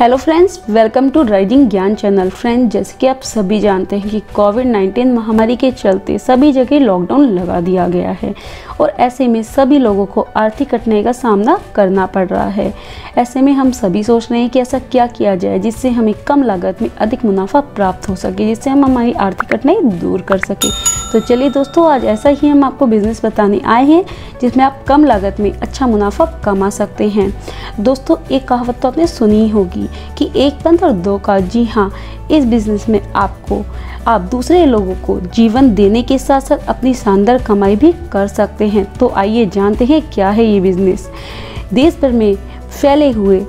Hello friends welcome to riding Gyan channel friend जैसे कि आप सभी जानते हैं कि कोविड 19 महामारी के चलते सभी जगह लॉकडाउन लगा दिया गया है और ऐसे में सभी लोगों को आर्थिक कठिनाई का सामना करना पड़ रहा है। ऐसे में हम सभी सोच रहे हैं कि ऐसा क्या किया जाए जिससे हमें कम लागत में अधिक मुनाफा प्राप्त हो सके, जिससे हम हमारी आर्थिक कठिनाई दूर कर सकें। तो चलिए दोस्तों, आज ऐसा ही हम आपको बिज़नेस बताने आए हैं, जिसमें आप कम लागत में अच्छा मुनाफा कमा सकते हैं। दोस्तों, एक कहावत तो आपने सुनी ही होगी कि एक पंथ और दो का, जी हाँ इस बिज़नेस में आपको, आप दूसरे लोगों को जीवन देने के साथ साथ अपनी शानदार कमाई भी कर सकते हैं। तो आइए जानते हैं क्या है ये बिज़नेस देश भर में फैले हुए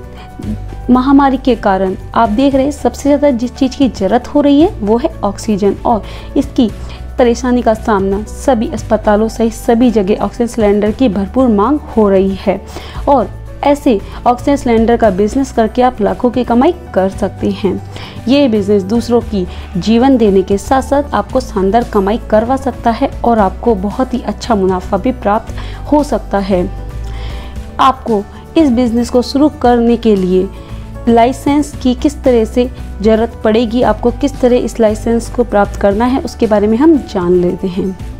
महामारी के कारण आप देख रहे हैं, सबसे ज़्यादा जिस चीज़ की ज़रूरत हो रही है, वो है ऑक्सीजन और इसकी परेशानी का सामना सभी अस्पतालों सहित सभी जगह ऑक्सीजन सिलेंडर की भरपूर मांग हो रही है। और ऐसे ऑक्सीजन सिलेंडर का बिज़नेस करके आप लाखों की कमाई कर सकते हैं। ये बिज़नेस दूसरों की जीवन देने के साथ साथ आपको शानदार कमाई करवा सकता है और आपको बहुत ही अच्छा मुनाफा भी प्राप्त हो सकता है। आपको इस बिज़नेस को शुरू करने के लिए लाइसेंस की किस तरह से ज़रूरत पड़ेगी, आपको किस तरह इस लाइसेंस को प्राप्त करना है, उसके बारे में हम जान लेते हैं।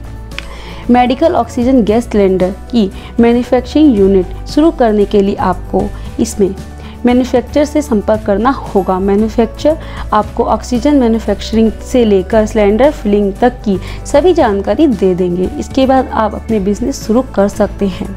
मेडिकल ऑक्सीजन गैस सिलेंडर की मैन्युफैक्चरिंग यूनिट शुरू करने के लिए आपको इसमें मैन्युफैक्चर से संपर्क करना होगा। मैन्युफैक्चर आपको ऑक्सीजन मैन्युफैक्चरिंग से लेकर सिलेंडर फिलिंग तक की सभी जानकारी दे देंगे। इसके बाद आप अपने बिज़नेस शुरू कर सकते हैं।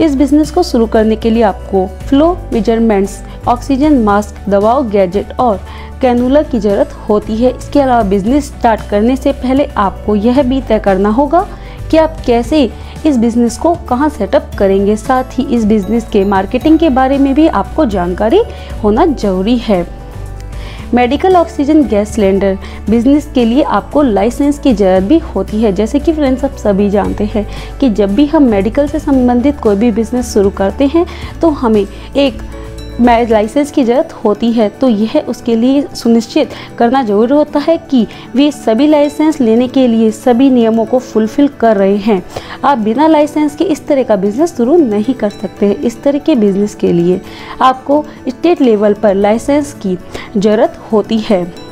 इस बिज़नेस को शुरू करने के लिए आपको फ्लो मेजरमेंट्स, ऑक्सीजन मास्क दवाओं गैजेट और कैनुलर की ज़रूरत होती है। इसके अलावा बिज़नेस स्टार्ट करने से पहले आपको यह भी तय करना होगा कि आप कैसे इस बिज़नेस को कहाँ सेटअप करेंगे? साथ ही इस बिज़नेस के मार्केटिंग के बारे में भी आपको जानकारी होना ज़रूरी है। Medical oxygen gas cylinder business के लिए आपको लाइसेंस की ज़रूरत भी होती है। जैसे कि फ्रेंड्स आप सभी जानते हैं कि जब भी हम मेडिकल से संबंधित कोई भी बिज़नेस शुरू करते हैं तो हमें एक मैरिज लाइसेंस की ज़रूरत होती है तो यह उसके लिए सुनिश्चित करना ज़रूरी होता है कि वे सभी लाइसेंस लेने के लिए सभी नियमों को फुलफिल कर रहे हैं। आप बिना लाइसेंस के इस तरह का बिज़नेस शुरू नहीं कर सकते इस तरह के बिज़नेस के लिए आपको स्टेट लेवल पर लाइसेंस की ज़रूरत होती है।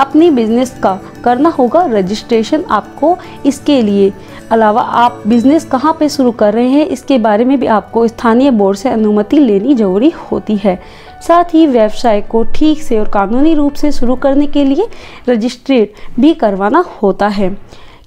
अपनी बिज़नेस का करना होगा रजिस्ट्रेशन आपको इसके लिए। अलावा आप बिज़नेस कहाँ पे शुरू कर रहे हैं, इसके बारे में भी आपको स्थानीय बोर्ड से अनुमति लेनी ज़रूरी होती है। साथ ही व्यवसाय को ठीक से और कानूनी रूप से शुरू करने के लिए रजिस्ट्रेट भी करवाना होता है।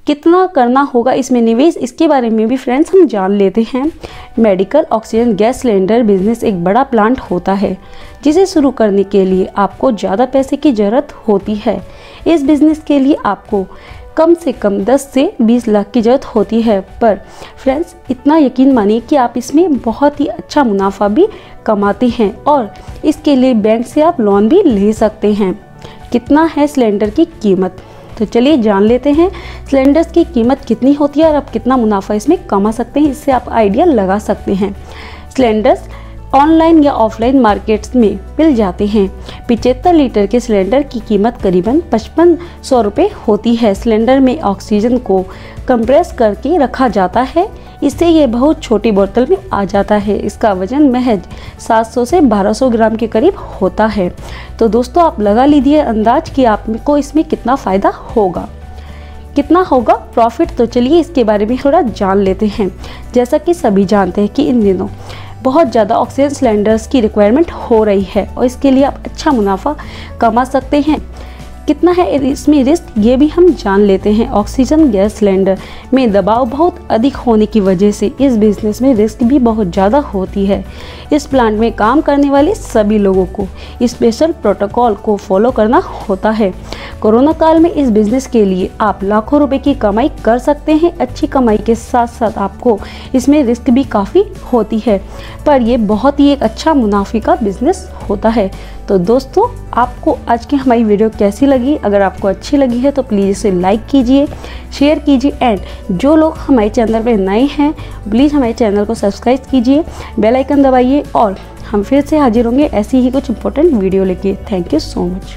कितना करना होगा इसमें निवेश, इसके बारे में भी फ्रेंड्स हम जान लेते हैं। Medical oxygen gas cylinder business एक बड़ा प्लांट होता है, जिसे शुरू करने के लिए आपको ज़्यादा पैसे की ज़रूरत होती है। इस बिज़नेस के लिए आपको कम से कम 10 से 20 लाख की ज़रूरत होती है। पर फ्रेंड्स इतना यकीन मानिए कि आप इसमें बहुत ही अच्छा मुनाफा भी कमाते हैं और इसके लिए बैंक से आप लोन भी ले सकते हैं। कितना है सिलेंडर की कीमत? तो चलिए जान लेते हैं, सिलेंडर्स की कीमत कितनी होती है और आप कितना मुनाफा इसमें कमा सकते हैं, इससे आप आइडिया लगा सकते हैं। सिलेंडर्स ऑनलाइन या ऑफलाइन मार्केट्स में मिल जाते हैं। पिचहत्तर लीटर के सिलेंडर की कीमत करीबन पचपन सौ रुपये होती है। सिलेंडर में ऑक्सीजन को कंप्रेस करके रखा जाता है इससे ये बहुत छोटी बोतल में आ जाता है। इसका वज़न महज 700 से 1200 ग्राम के करीब होता है। तो दोस्तों, आप लगा लीजिए अंदाज कि आपको इसमें कितना फ़ायदा होगा। कितना होगा प्रॉफिट? तो चलिए इसके बारे में थोड़ा जान लेते हैं। जैसा कि सभी जानते हैं कि इन दिनों बहुत ज़्यादा ऑक्सीजन सिलेंडर्स की रिक्वायरमेंट हो रही है और इसके लिए आप अच्छा मुनाफा कमा सकते हैं। कितना है इसमें रिस्क, ये भी हम जान लेते हैं। ऑक्सीजन गैस सिलेंडर में दबाव बहुत अधिक होने की वजह से इस बिज़नेस में रिस्क भी बहुत ज़्यादा होती है। इस प्लांट में काम करने वाले सभी लोगों को स्पेशल प्रोटोकॉल को फॉलो करना होता है। कोरोना काल में इस बिज़नेस के लिए आप लाखों रुपए की कमाई कर सकते हैं। अच्छी कमाई के साथ साथ आपको इसमें रिस्क भी काफ़ी होती है। पर यह बहुत ही एक अच्छा मुनाफे का बिज़नेस होता है। तो दोस्तों, आपको आज की हमारी वीडियो कैसी लगी? अगर आपको अच्छी लगी है तो प्लीज़ इसे लाइक कीजिए शेयर कीजिए एंड जो लोग हमारे चैनल पर नए हैं प्लीज़ हमारे चैनल को सब्सक्राइब कीजिए बेल आइकन दबाइए, और हम फिर से हाजिर होंगे ऐसी ही कुछ इंपॉर्टेंट वीडियो लेके। Thank you so much